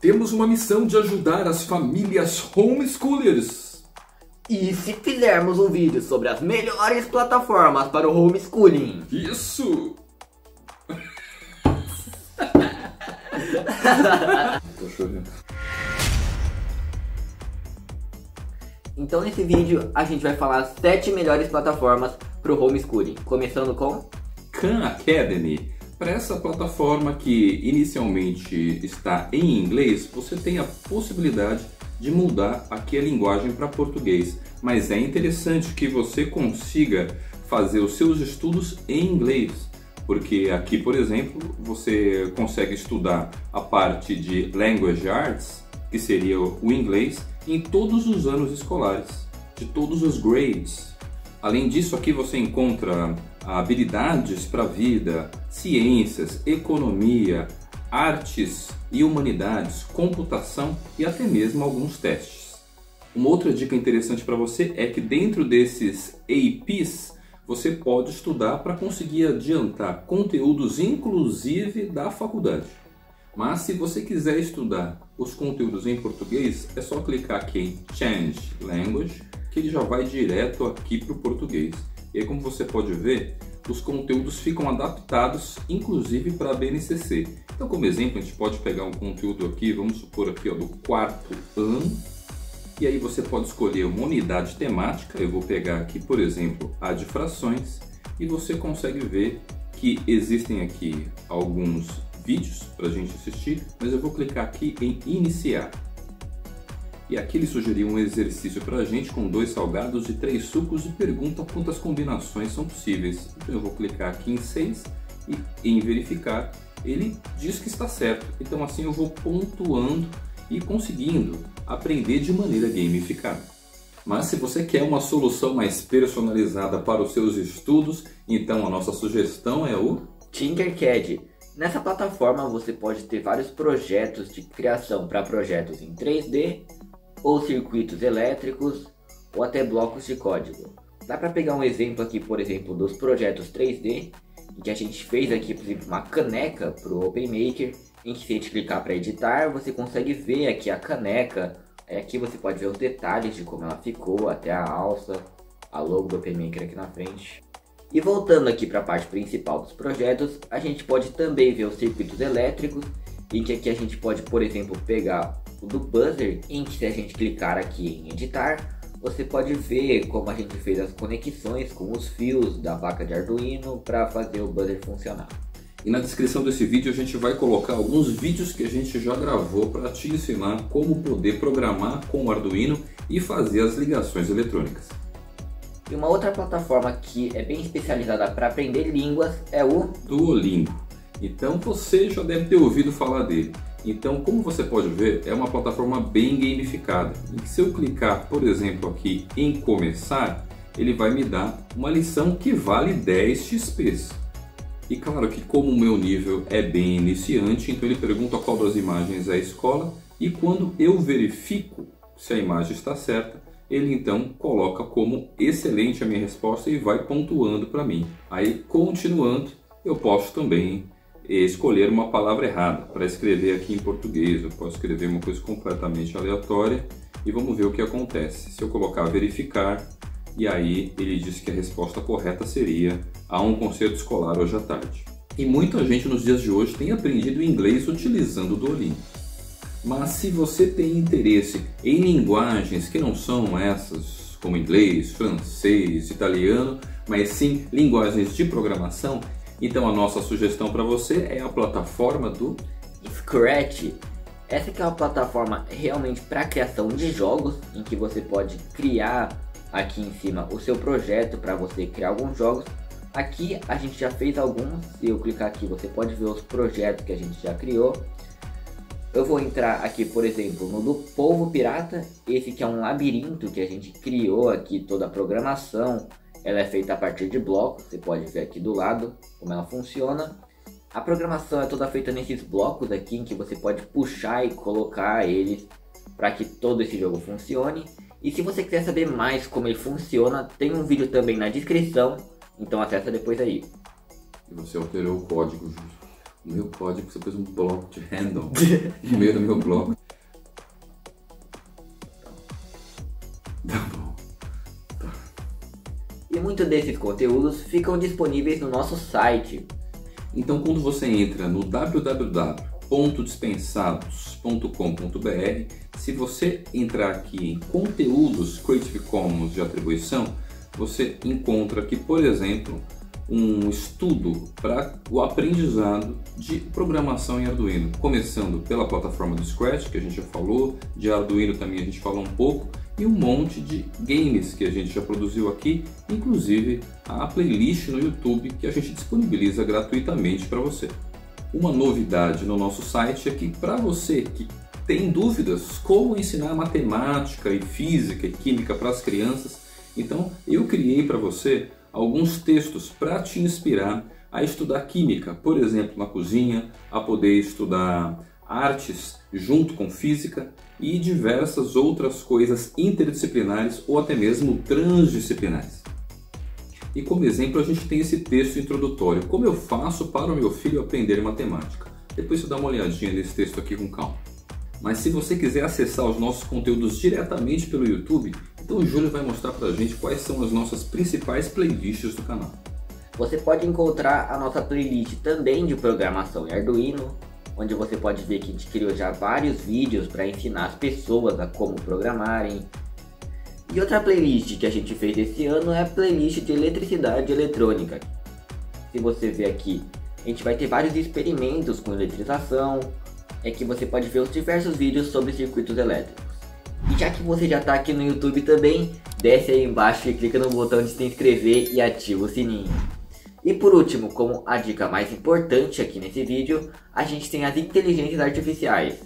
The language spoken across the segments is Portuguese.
temos uma missão de ajudar as famílias homeschoolers. E se fizermos um vídeo sobre as melhores plataformas para o homeschooling? Isso! Tô chorando. Então nesse vídeo a gente vai falar as 7 melhores plataformas para o homeschooling, começando com Khan Academy. Para essa plataforma que inicialmente está em inglês, você tem a possibilidade de mudar aqui a linguagem para português, mas é interessante que você consiga fazer os seus estudos em inglês, porque aqui, por exemplo, você consegue estudar a parte de Language Arts, que seria o inglês, em todos os anos escolares, de todos os grades. Além disso, aqui você encontra habilidades para a vida, ciências, economia, artes e humanidades, computação e até mesmo alguns testes. Uma outra dica interessante para você é que dentro desses APs você pode estudar para conseguir adiantar conteúdos inclusive da faculdade. Mas se você quiser estudar os conteúdos em português, é só clicar aqui em Change Language, que ele já vai direto aqui para o português. E aí, como você pode ver, os conteúdos ficam adaptados, inclusive para a BNCC. Então, como exemplo, a gente pode pegar um conteúdo aqui, vamos supor aqui ó, do quarto ano, e aí você pode escolher uma unidade temática. Eu vou pegar aqui, por exemplo, a de frações, e você consegue ver que existem aqui alguns vídeos para a gente assistir, mas eu vou clicar aqui em iniciar. E aqui ele sugeriu um exercício para a gente com dois salgados e três sucos e pergunta quantas combinações são possíveis. Então eu vou clicar aqui em 6 e em verificar. Ele diz que está certo. Então assim eu vou pontuando e conseguindo aprender de maneira gamificada. Mas se você quer uma solução mais personalizada para os seus estudos, então a nossa sugestão é o Tinkercad. Nessa plataforma você pode ter vários projetos de criação para projetos em 3D, ou circuitos elétricos, ou até blocos de código. Dá para pegar um exemplo aqui, por exemplo, dos projetos 3D, em que a gente fez aqui, por exemplo, uma caneca para o OpenMaker, em que se a gente clicar para editar, você consegue ver aqui a caneca, aqui você pode ver os detalhes de como ela ficou, até a alça, a logo do OpenMaker aqui na frente. E voltando aqui para a parte principal dos projetos, a gente pode também ver os circuitos elétricos, em que aqui a gente pode, por exemplo, pegar do buzzer, em que se a gente clicar aqui em editar, você pode ver como a gente fez as conexões com os fios da placa de Arduino para fazer o buzzer funcionar. E na descrição desse vídeo a gente vai colocar alguns vídeos que a gente já gravou para te ensinar como poder programar com o Arduino e fazer as ligações eletrônicas. E uma outra plataforma que é bem especializada para aprender línguas é o Duolingo. Então você já deve ter ouvido falar dele. Então, como você pode ver, é uma plataforma bem gamificada. Que se eu clicar, por exemplo, aqui em começar, ele vai me dar uma lição que vale 10 XPs. E claro que como o meu nível é bem iniciante, então ele pergunta qual das imagens é a escola e quando eu verifico se a imagem está certa, ele então coloca como excelente a minha resposta e vai pontuando para mim. Aí continuando, eu posso também escolher uma palavra errada para escrever aqui em português. Eu posso escrever uma coisa completamente aleatória e vamos ver o que acontece. Se eu colocar verificar, e aí ele diz que a resposta correta seria a um concerto escolar hoje à tarde. E muita gente nos dias de hoje tem aprendido inglês utilizando o Duolingo. Mas se você tem interesse em linguagens que não são essas, como inglês, francês, italiano, mas sim linguagens de programação, então a nossa sugestão para você é a plataforma do Scratch. Essa é uma plataforma realmente para criação de jogos, em que você pode criar aqui em cima o seu projeto para você criar alguns jogos. Aqui a gente já fez alguns, se eu clicar aqui você pode ver os projetos que a gente já criou. Eu vou entrar aqui, por exemplo, no do Povo Pirata, esse que é um labirinto que a gente criou aqui toda a programação, ela é feita a partir de blocos, você pode ver aqui do lado como ela funciona. A programação é toda feita nesses blocos aqui, em que você pode puxar e colocar eles para que todo esse jogo funcione. E se você quiser saber mais como ele funciona, tem um vídeo também na descrição, então acessa depois aí. E você alterou o código, O meu código, você pôs um bloco de handle no meio do meu bloco. Muitos desses conteúdos ficam disponíveis no nosso site. Então, quando você entra no www.dispensados.com.br, se você entrar aqui em conteúdos Creative Commons de atribuição, você encontra aqui, por exemplo, um estudo para o aprendizado de programação em Arduino, começando pela plataforma do Scratch, que a gente já falou, de Arduino também a gente falou um pouco, e um monte de games que a gente já produziu aqui, inclusive a playlist no YouTube que a gente disponibiliza gratuitamente para você. Uma novidade no nosso site é que para você que tem dúvidas como ensinar matemática e física e química para as crianças, então eu criei para você alguns textos para te inspirar a estudar química, por exemplo, na cozinha, a poder estudar artes junto com física e diversas outras coisas interdisciplinares ou até mesmo transdisciplinares. E como exemplo, a gente tem esse texto introdutório: Como eu faço para o meu filho aprender matemática? Depois você dá uma olhadinha nesse texto aqui com calma. Mas se você quiser acessar os nossos conteúdos diretamente pelo YouTube, então o Júlio vai mostrar para a gente quais são as nossas principais playlists do canal. Você pode encontrar a nossa playlist também de programação em Arduino, onde você pode ver que a gente criou já vários vídeos para ensinar as pessoas a como programarem. E outra playlist que a gente fez esse ano é a playlist de eletricidade eletrônica. Se você ver aqui, a gente vai ter vários experimentos com eletrização, é que você pode ver os diversos vídeos sobre circuitos elétricos. E já que você já está aqui no YouTube também, desce aí embaixo e clica no botão de se inscrever e ativa o sininho. E por último, como a dica mais importante aqui nesse vídeo, a gente tem as inteligências artificiais.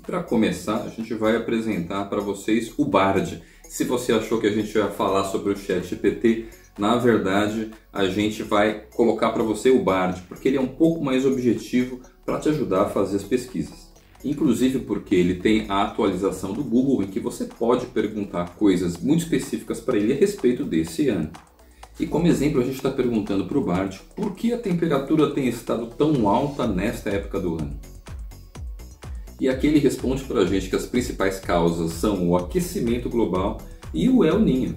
Para começar, a gente vai apresentar para vocês o Bard. Se você achou que a gente ia falar sobre o Chat GPT, na verdade a gente vai colocar para você o Bard, porque ele é um pouco mais objetivo para te ajudar a fazer as pesquisas. Inclusive porque ele tem a atualização do Google em que você pode perguntar coisas muito específicas para ele a respeito desse ano. E como exemplo, a gente está perguntando para o Bard por que a temperatura tem estado tão alta nesta época do ano. E aqui ele responde para a gente que as principais causas são o aquecimento global e o El Niño.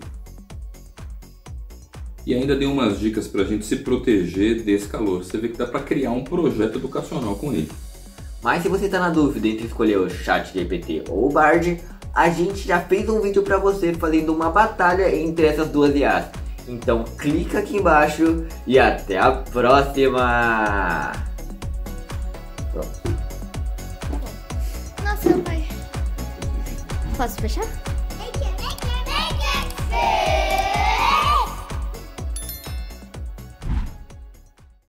E ainda deu umas dicas para a gente se proteger desse calor. Você vê que dá para criar um projeto educacional com ele. Mas se você está na dúvida entre escolher o Chat GPT ou o Bard, a gente já fez um vídeo para você fazendo uma batalha entre essas duas IAs. Então clica aqui embaixo e até a próxima! Nossa, pai. Posso fechar?